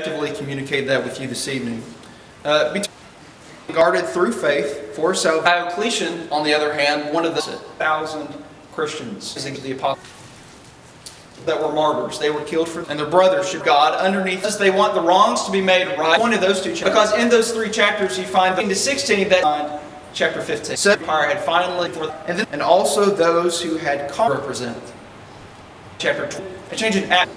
effectively communicate that with you this evening. Uh, guarded through faith for so Diocletian, on the other hand, one of the thousand Christians, is the apostle that were martyrs. They were killed for, and their brothers should God underneath us. They want the wrongs to be made right. One of those two chapters, because in those three chapters you find the 16 that chapter 15. So empire had finally, and then, and also those who had represent. Chapter 20. A change in act.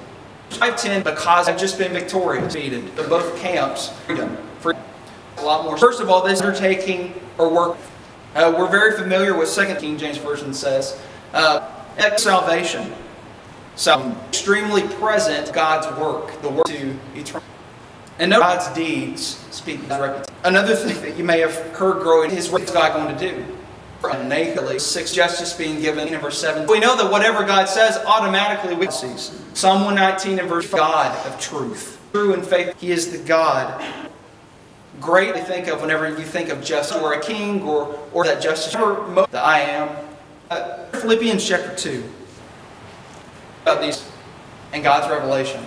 510 because I've just been victorious, defeated. Both camps. Freedom. Freedom. A lot more. First of all, this undertaking or work. Uh, we're very familiar with Second King James Version says, uh, salvation. So extremely present God's work, the work to eternal. And God's deeds speak directly. Another thing that you may have heard growing is what is God going to do? Innately, six justice being given in verse 7. We know that whatever God says, automatically we see. Psalm 119 and verse God of truth. True and faith, He is the God. Great to think of whenever you think of justice or a king or, or that justice. Or the I am. Uh, Philippians chapter 2 about these and God's revelation.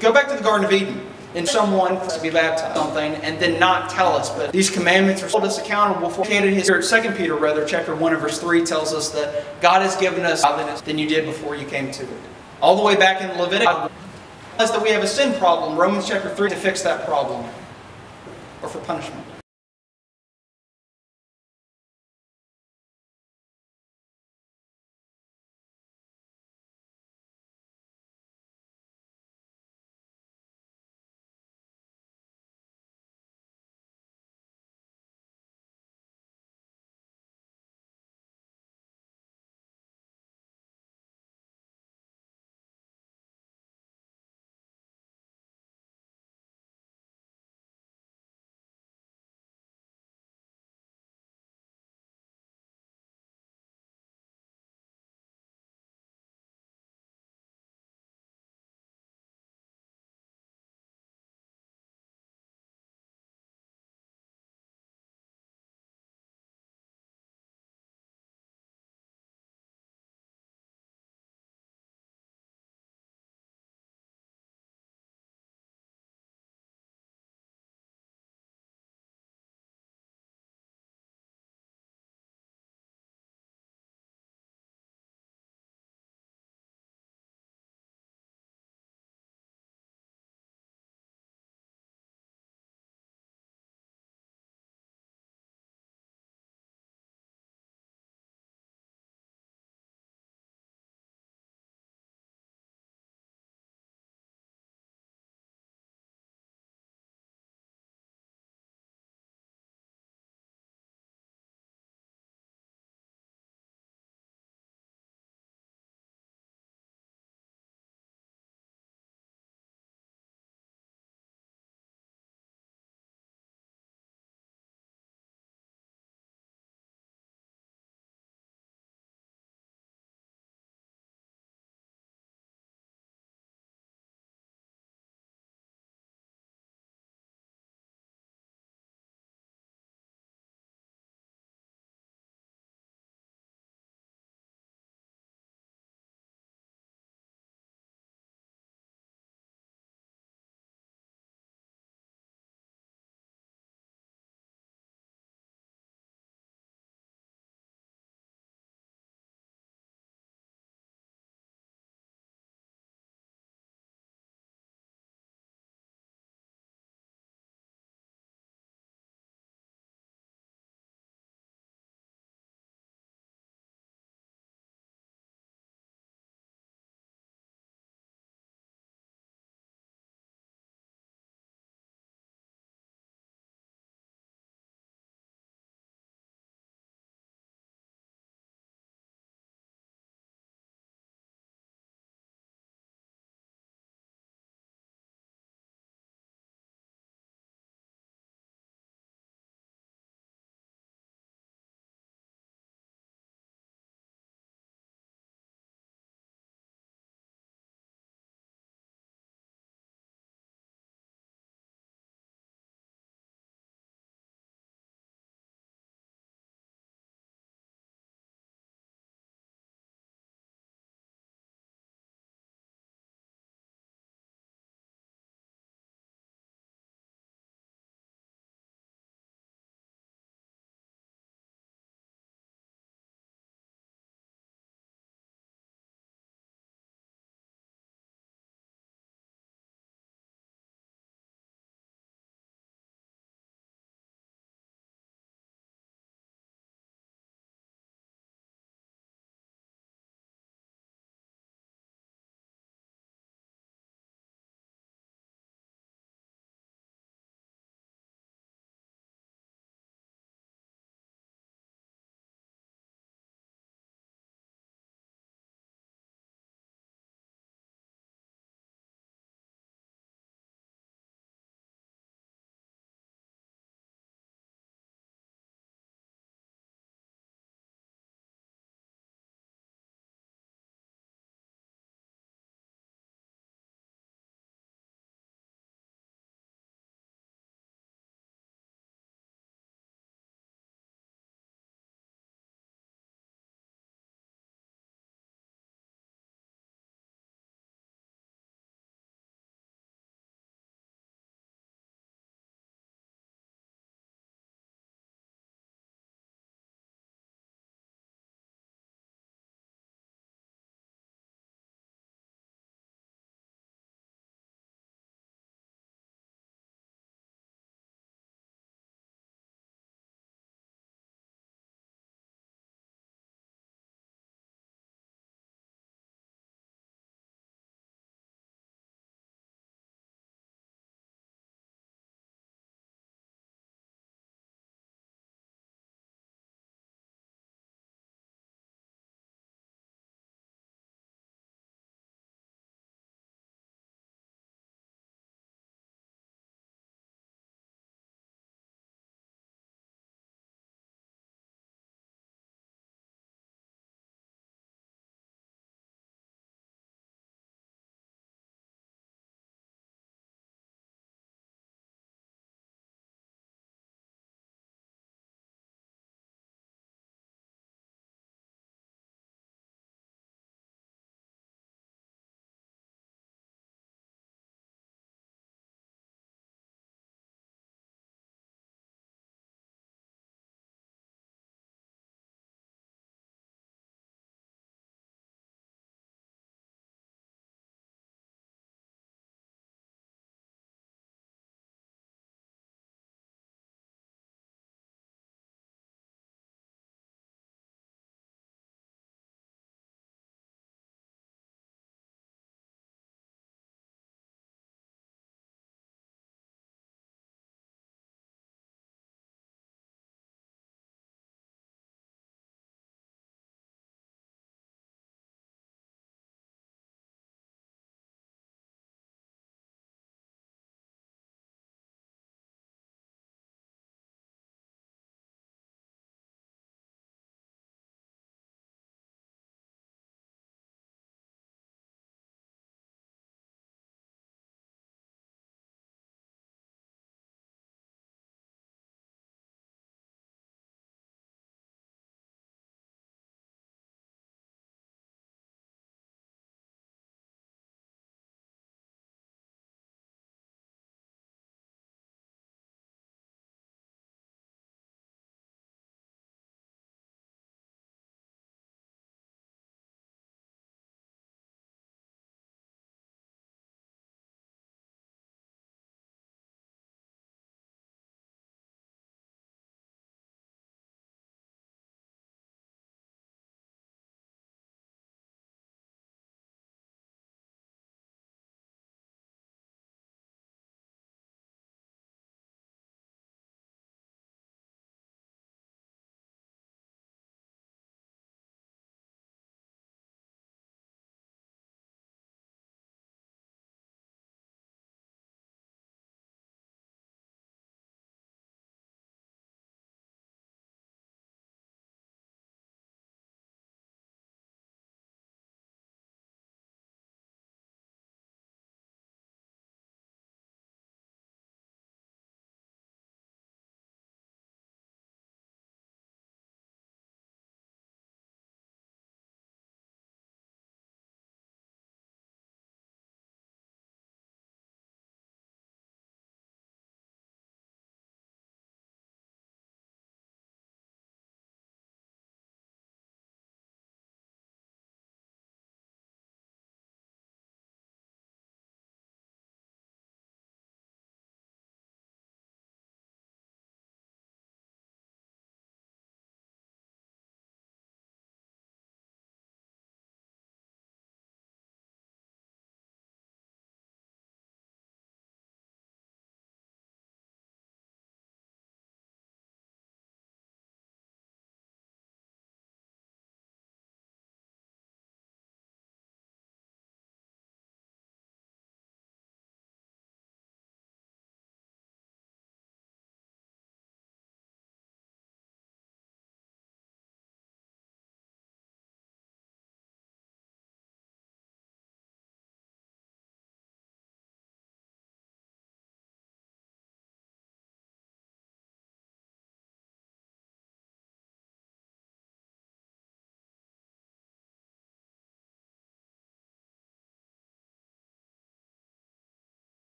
Go back to the Garden of Eden and someone to be baptized something and then not tell us. But these commandments are hold us accountable for. His second peter rather chapter 1 and verse 3 tells us that god has given us godliness than you did before you came to it. All the way back in leviticus that we have a sin problem. Romans chapter 3 to fix that problem or for punishment